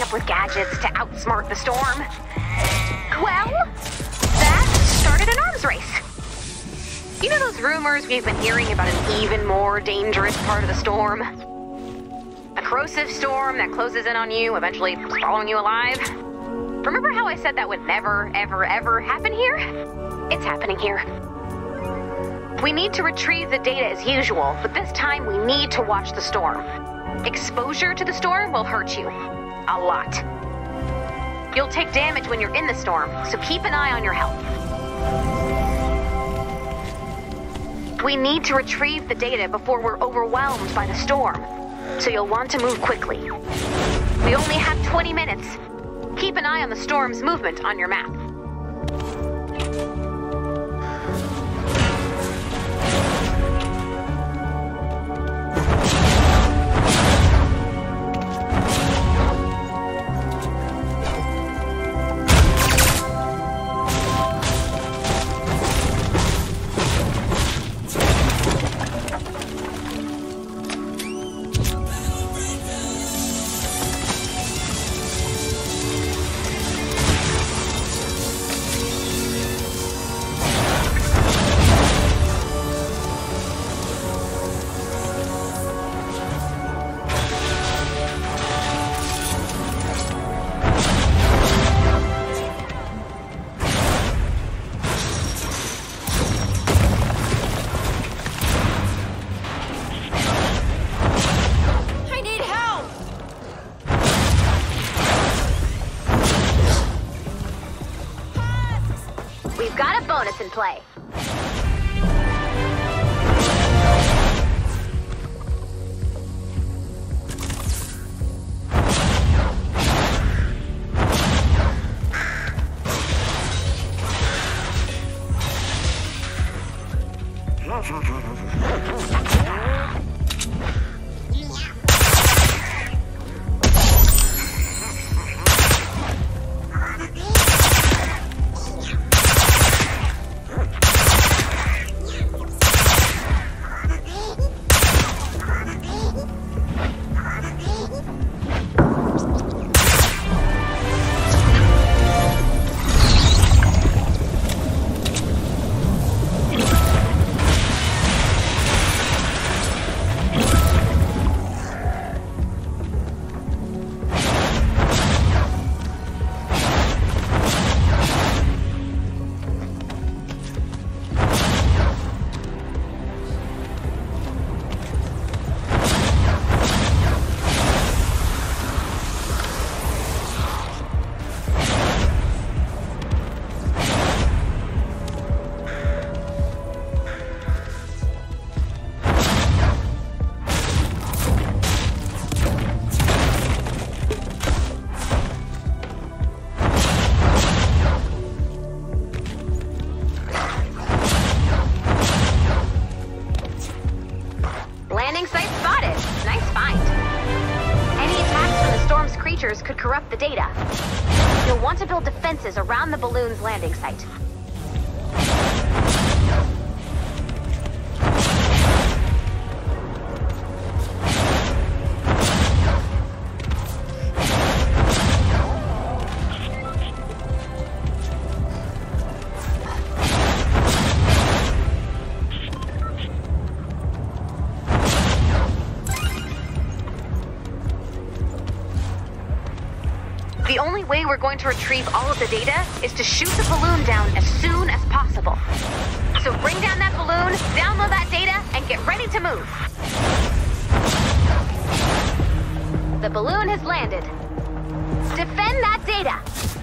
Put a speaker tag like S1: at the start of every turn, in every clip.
S1: coming up with gadgets to outsmart the storm. Well, that started an arms race. You know those rumors we've been hearing about an even more dangerous part of the storm? A corrosive storm that closes in on you, eventually swallowing you alive? Remember how I said that would never, ever, ever happen here? It's happening here. We need to retrieve the data as usual, but this time we need to watch the storm. Exposure to the storm will hurt you. A lot. You'll take damage when you're in the storm, so keep an eye on your health. We need to retrieve the data before we're overwhelmed by the storm, so you'll want to move quickly. We only have 20 minutes. Keep an eye on the storm's movement on your map. Play. Landing site. Going to retrieve all of the data is to shoot the balloon down as soon as possible. So bring down that balloon, download that data, and get ready to move. The balloon has landed. Defend that data.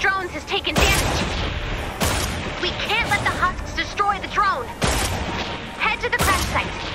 S1: Drones has taken damage. We can't let the husks destroy the drone. Head to the crash site.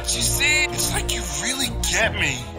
S2: what you see? it's like you really get me.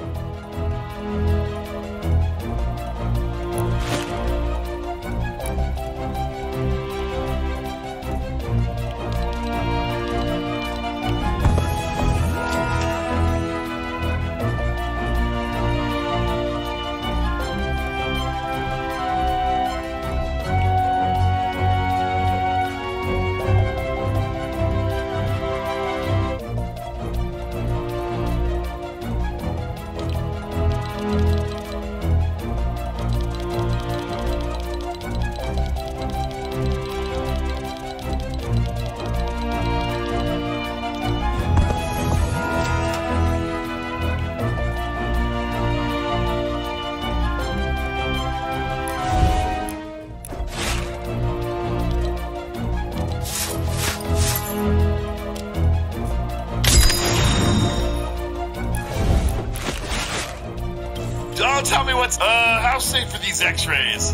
S2: Uh, how safe are these
S3: x rays?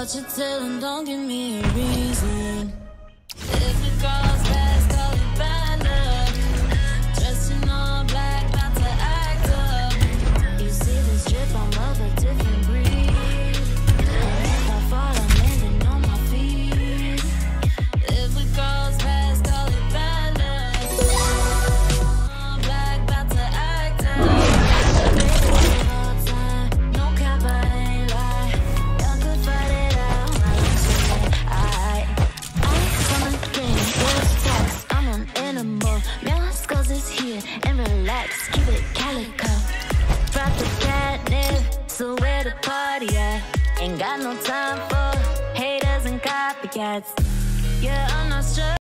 S3: What
S4: you telling? Don't give me a reason. Got no time for haters and copycats. Yeah, I'm not sure